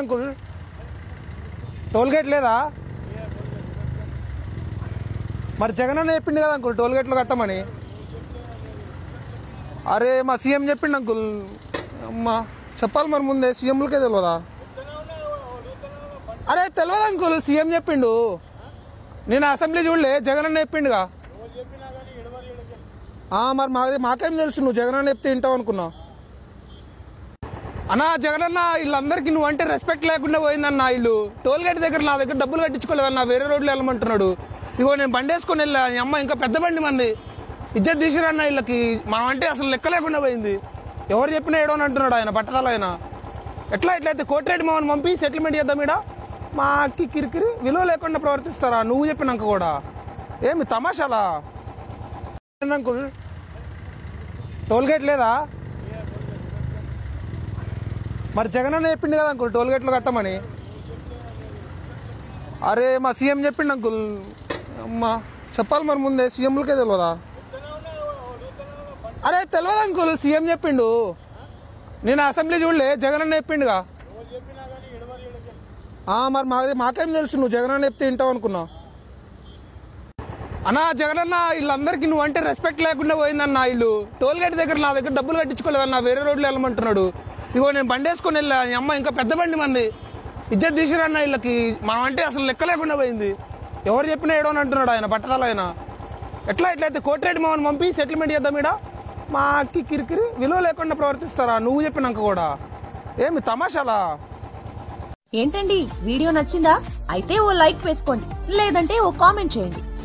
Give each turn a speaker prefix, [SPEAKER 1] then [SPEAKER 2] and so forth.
[SPEAKER 1] Uncle tollgate లేదా? మరి జగన్ అన్న చెప్పిండు కదా అంకుల్ టోల్గేట్లు కట్టమని. అరే మా సీఎం చెప్పిండు అంకుల్. అమ్మా చెప్పాలి మరి ముందే సీఎంలకే తెలియదా అరే తెలియదు అంకుల్ సీఎం చెప్పిండు. నేను అసెంబ్లీ చూడలే జగన్ అన్న చెప్పిండుగా. మరి మాది మాకేం తెలుసు? నువ్వు జగన్ అని చెప్తే వింటావు అనుకున్నావు అన్నా జగనన్న వీళ్ళందరికీ నువ్వు అంటే రెస్పెక్ట్ లేకుండా పోయిందన్న వీళ్ళు. టోల్ గేట్ దగ్గర నా దగ్గర డబ్బులు కట్టించుకోలేదన్న వేరే రోడ్లు వెళ్ళమంటున్నాడు. ఇగో నేను బండి వేసుకొని వెళ్ళా అమ్మ ఇంకా పెద్ద బండి మంది. ఇజ్జత్ తీసిరన్న వీళ్ళకి. మనం అంటే అసలు లెక్క లేకుండా పోయింది. ఎవరు చెప్పినా ఏడో అని అంటున్నాడు ఆయన పట్టదాలు ఆయన. ఎట్లా ఎట్లయితే కోటిరెడ్డి మామని పంపి సెటిల్మెంట్ చేద్దాం ఇడా మాకి కిరికిరి విలువ లేకుండా ప్రవర్తిస్తారా? నువ్వు చెప్పినాక కూడా. ఏమి తమాషాలా? అంకుల్ టోల్గేట్ లేదా? మరి జగన్ అన్న చెప్పిండు కదా అంకుల్ టోల్గేట్లు కట్టమని. అరే మా సీఎం చెప్పిండు అంకుల్. అమ్మా చెప్పాలి మరి ముందే సీఎంలకే తెలియదా అరే తెలియదు అంకుల్ సీఎం చెప్పిండు? నేను అసెంబ్లీ చూడలే జగన్ అన్న చెప్పిండుగా. మరి మా మాకేం తెలుసు నువ్వు జగన్ అన్న చెప్తే వింటావు అనుకున్నావు. అన్నా జగనన్న వీళ్ళందరికీ నువ్వు అంటే రెస్పెక్ట్ లేకుండా పోయిందన్న వీళ్ళు. టోల్ గేట్ దగ్గర నా దగ్గర డబ్బులు కట్టించుకోలేదన్న వేరే రోడ్లు వెళ్ళమంటున్నాడు. ఇగో నేను బండి వేసుకొని వెళ్ళా నీ అమ్మ ఇంకా పెద్ద బండి మంది. ఇజ్జత్ తీసిరన్న వీళ్ళకి. మనం అంటే అసలు లెక్క లేకుండా పోయింది. ఎవరు చెప్పినా ఏడో అని అంటున్నాడు ఆయన పట్టదాలు ఆయన. ఎట్లా ఎట్లయితే కోటిరెడ్డి మామని పంపి సెటిల్మెంట్ చేద్దాం ఈడ? మాకి కిరికిరి విలువ లేకుండా ప్రవర్తిస్తారా? నువ్వు చెప్పినాక కూడా. ఏమి తమాషాలా?
[SPEAKER 2] ఏంటండి? వీడియో నచ్చిందా? అయితే ఓ లైక్ వేసుకోండి. లేదంటే ఓ కామెంట్ చేయండి.